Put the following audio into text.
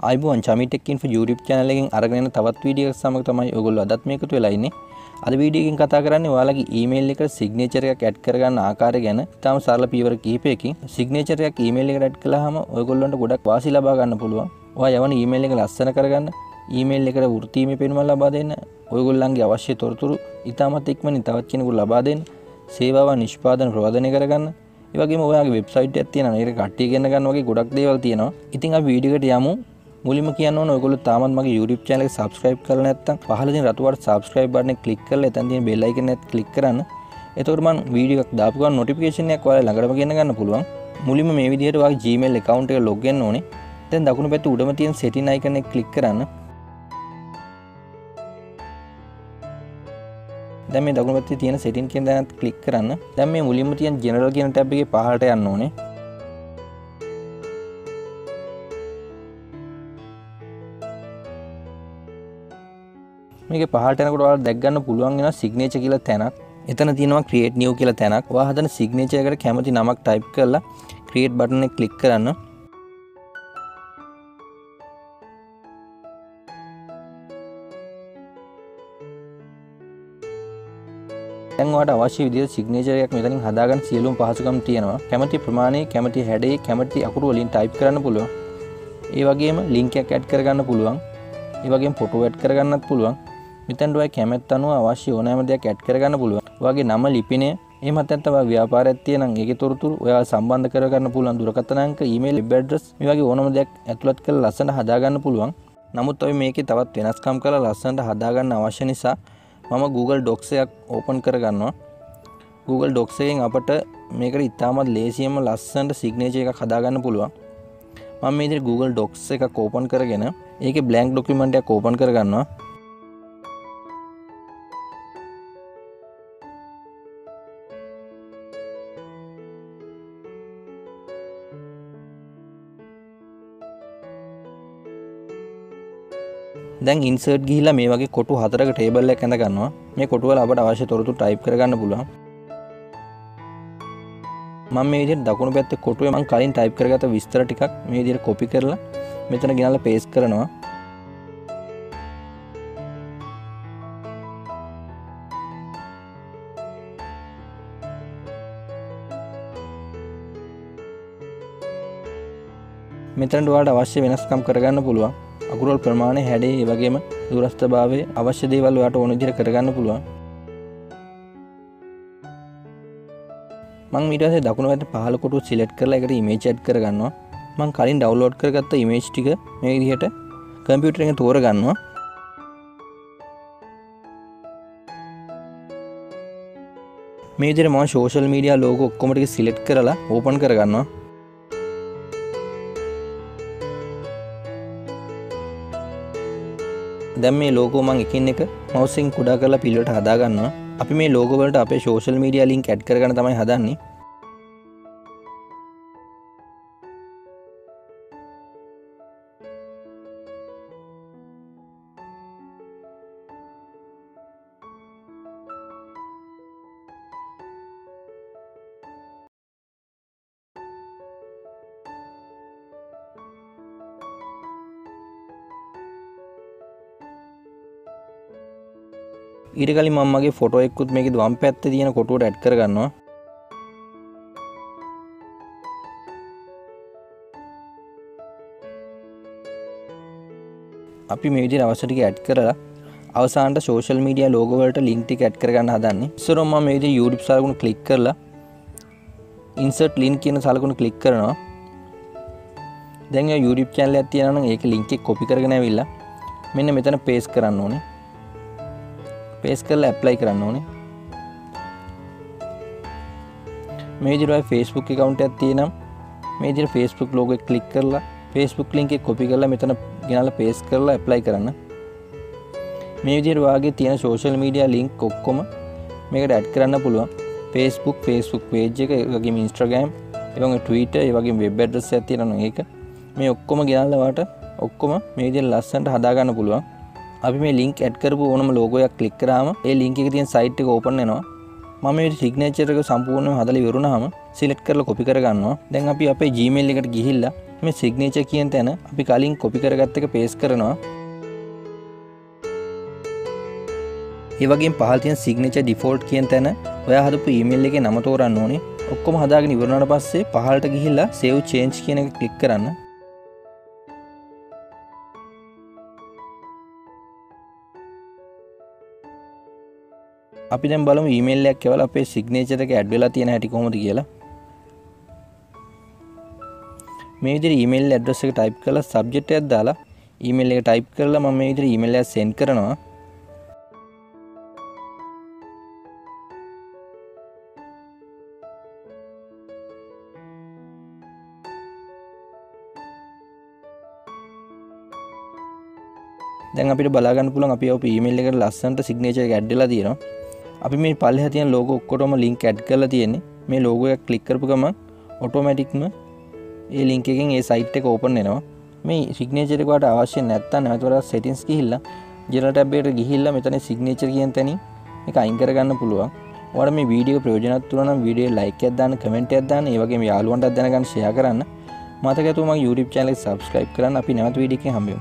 අයිබුවන් චමිටෙක්කින් YouTube චැනලෙන් අරගෙන තවත් වීඩියක් සමග තමයි ඔගොල්ලෝ අදත් මේකතු වෙලායින්නේ අද වීඩියකින් කතා කරන්නේ ඔයාලගේ ඊමේල් එක සිග්නේචර් එකක් ඇඩ් කරගන්න ආකාරය ගැන. තාම සරල පියවර කිහිපයකින් සිග්නේචර් එකක් ඊමේල් එකට ඇඩ් කළාම ඔයගොල්ලන්ට ගොඩක් වාසි ලබා ගන්න පුළුවන්. ඔයා යවන ඊමේල් එක ලස්සන කරගන්න. ඊමේල් එකට වෘත්තීමේ පෙනුම ලබා දෙන්න. ඔයගොල්ලන්ගේ අවශ්‍ය තොරතුරු ඉතාමත් ඉක්මනින් තවත් කෙනෙකුට ලබා දෙන්න. සේවාව නිෂ්පාදන ප්‍රවර්ධනය කරගන්න. ඒ වගේම ඔයාගේ වෙබ්සයිට් එකක් තියෙනවා ඒක කට්ටිය ගෙන ගන්න වගේ ගොඩක් දේවල් තියෙනවා. ඉතින් අපි වීඩියෝ එකට යමු. මුලින්ම කියන්න ඕන ඔයගොල්ලෝ තාමත් මගේ YouTube channel එක subscribe කරලා නැත්නම් පහළ තියෙන රතුවට subscribe button එක click කරලා එතන තියෙන bell icon එකත් click කරන්න. එතකොට මම වීඩියෝ එකක් දාපු ගමන් notification එකක් ඔයාලා ළඟටම ගෙන ගන්න පුළුවන්. මුලින්ම මේ විදිහට ඔයාගේ Gmail account එක log වෙන්න ඕනේ. දැන් දකුණු පැත්තේ උඩම තියෙන setting icon එක click කරන්න. දැන් මේ දකුණු පැත්තේ තියෙන setting කියන තැනත් click කරන්න. දැන් මේ මුලින්ම තියෙන general කියන tab එකේ පහළට යන්න ඕනේ. මේක පහට යනකොට ඔයාලා දැක් ගන්න පුළුවන් වෙනවා සිග්නේචර් කියලා තැනක්. එතන තියෙනවා create new කියලා තැනක්. ඔයා හදන සිග්නේචර් එකට කැමති නමක් type කරලා create button එක click කරන්න. දැන් ඔයාලට අවශ්‍ය විදිහට සිග්නේචර් එකක් මෙතනින් හදාගන්න සියලුම පහසුකම් තියෙනවා. කැමති ප්‍රමාණය, කැමති හැඩය, කැමති අකුරු වලින් type කරන්න පුළුවන්. ඒ වගේම link එකක් add කරගන්න පුළුවන්. ඒ වගේම ෆොටෝ add කරගන්නත් පුළුවන්. මෙතැන්ට ඔය කැමැත් අනුව අවශ්‍ය ඕනෑම දෙයක් ඇඩ් කරගන්න පුළුවන්. ඔයාගේ නම ලිපිනය එහෙමත් නැත්නම් ඔයා ව්‍යාපාරයක් තියෙනම් ඒකේ තොරතුරු ඔයා සම්බන්ධ කරගන්න පුළුවන් දුරකථන අංක, ඊමේල්, වෙබ් ඇඩ්‍රස් මේ වගේ ඕනම දෙයක් ඇතුළත් කරලා ලස්සනට හදාගන්න පුළුවන්. නමුත් අපි මේකේ තවත් වෙනස්කම් කරලා ලස්සනට හදාගන්න අවශ්‍ය නිසා මම Google Docs එකක් ඕපන් කරගන්නවා. Google Docs එකෙන් අපට මේකට ඉතාමත් ලේසියෙන්ම ලස්සනට සිග්නේචර් එකක් හදාගන්න පුළුවන්. මම මේ විදිහට Google Docs එකක් ඕපන් කරගෙන ඒකේ blank document එකක් ඕපන් කරගන්නවා. දැන් ඉන්සර්ට් ගිහිල්ලා මේ වගේ කොටු හතරක ටේබල් එකක් ඇඳ ගන්නවා. මේ කොටුවල අපට අවශ්‍ය තොරතුරු ටයිප් කරගන්න පුළුවන්. මම මේ විදිහට දකුණු පැත්තේ කොටුවේ මම කලින් ටයිප් කරගත්ත විස්තර ටිකක් මේ විදිහට කොපි කරලා මෙතන ගෙනල්ලා පේස්ට් කරනවා. මෙතනට ඔයාලට අවශ්‍ය වෙනස්කම් කරගන්න පුළුවන්. අකුරල් ප්‍රමාණය හැඩේ ඒ වගේම දුරස්ථ භාවය අවශ්‍ය දේවල් ඔයාට ඕන විදිහට කරගන්න පුළුවන්. මං ඊට පස්සේ දකුණු පැත්තේ පහළ කොටුව සිලෙක්ට් කරලා ඒකට ඉමේජ් ඇඩ් කරගන්නවා. මං කලින් ඩවුන්ලෝඩ් කරගත්ත ඉමේජ් ටික මේ විදිහට කම්පියුටර් එකෙන් තෝරගන්නවා. මේ විදිහට මම සෝෂල් මීඩියා ලෝගෝ ඔක්කොම ටික සිලෙක්ට් කරලා ඕපන් කරගන්නවා. දැම් මේ ලෝකෝ මං එකින් එක මවසින් කුඩා කරලා පිල්ලට හදාගන්නවා. අපි මේ ලෝකවලට අපේ ශෝෂල් මීඩිය ලින්ක් ඇඩ් කරගන තමයි හදන්නේ. ඊට කලින් මම මගේ ෆොටෝ එක්කුත් මේකේ වම් පැත්තේ තියෙන කොටුවට ඇඩ් කරගන්නවා. අපි මේ විදිහට අවශ්‍ය ටික ඇඩ් කරලා අවසානට සෝෂල් මීඩියා ලෝගෝ වලට ලින්ක් ටික ඇඩ් කරගන්න හදන්නේ. ඉස්සරම මම මේ විදිහට YouTube සලකුණ ක්ලික් කරලා insert link කියන සලකුණ ක්ලික් කරනවා. දැන් ඔය YouTube channel එකක් තියෙනවා නම් ඒක link එක copy කරගෙන ඇවිල්ලා මෙන්න මෙතන paste කරන්න ඕනේ. පේස් කරලා ඇප්ලයි කරන්න ඕනේ. මේ විදිහට Facebook account එකක් තියෙනම් මේ විදිහට Facebook logo එක ක්ලික් කරලා Facebook link එක copy කරලා මෙතන ගෙනල්ලා paste කරලා apply කරන්න. මේ විදිහට ඔයාගේ තියෙන social media link ඔක්කොම මේකට add කරන්න පුළුවන්. Facebook Facebook page එක ඒ වගේම Instagram ඒ වගේම Twitter ඒ වගේම web address එකක් තියෙනවා ඒක. මේ ඔක්කොම ගෙනල්ලා ඔයාට ඔක්කොම මේ විදිහට ලස්සනට හදා ගන්න පුළුවන්. අපි මේ ලින්ක් ඇඩ් කරපු ඕනම ලෝගෝයක් ක්ලික් කරාම ඒ ලින්ක් එකේ තියෙන සයිට් එක ඕපන් වෙනවා. මම මේ සිග්නේචර් එක සම්පූර්ණයෙන්ම හදලා ඉවරුනහම සිලෙක්ට් කරලා කොපි කරගන්නවා. දැන් අපි අපේ Gmail එකට ගිහිල්ලා මේ සිග්නේච කියෙන් තැන අපි කලින් කොපි කරගත්ත එක පේස් කරනවා. ඒවගේ පහතිය සිගනච ඩිෆෝල්ට් කියෙන් තැන ඔය හදපු ඊමල් එක නම තෝරන්න ඕනේ. ඔක්කොම හදාගෙන ඉවරණට පස්සේ පහලට ගිහිල්ලා සෙව් චේන්ච් කියන එක කලික් කරන්න. අපි දැම් බලම ඊමේල්ලයක් කෙවල අපේ සිගනේචරක ඇඩ්වෙලා තියෙන හැටි කොමද කියලා. මේ විදිර ඊමේල් ඇඩ්‍රස් එක ටයිප් කළ සබ්ජෙට්යක් දාලා ඊමේල් එක ටයිප් කරලා මම විදිර ඊමේල්ල සෙන්ඩ් කරනවා. දැන් අපිට බලාගන්න පුළන් අපි ඔප ඊමේල් එකට ලස්සන්ට සිගනේච ඇඩ්ඩලා තියෙනවා. අපි මේ පල්ල හතියන් ලෝක ඔක්කොටම ලින්ක් ඇඩ් කරලා තියෙන්නේ. මේ ලෝගයක් කලික් කරපු ගම ඔටෝමැටික්ම ඒ ලින්ක එකෙන් ඒ සයිට් එක ඕපන් එනවා මේ සිගනේචරකට අවශ්‍ය නැත්තා නැතුවර සෙටින්ස් කිහිල්ල ජනටබ්බේට ගිහිල්ල මෙතන සිගනේචර කියෙන් තැනි එක අයිංකරගන්න පුළුවන්. වට මේ වීඩියෝ ප්‍රයෝජනත් තුරන විඩිය ලයික අදදාන්න කමෙන්ට අදදාන්න ඒවගේ යාලුවන්ට අදනගන්න ෂය කරන්න. මතකතුම YouTube චනල සබස්ක්‍රයිබ් කරන්න. අපි නැවත වීඩික හම්බියම්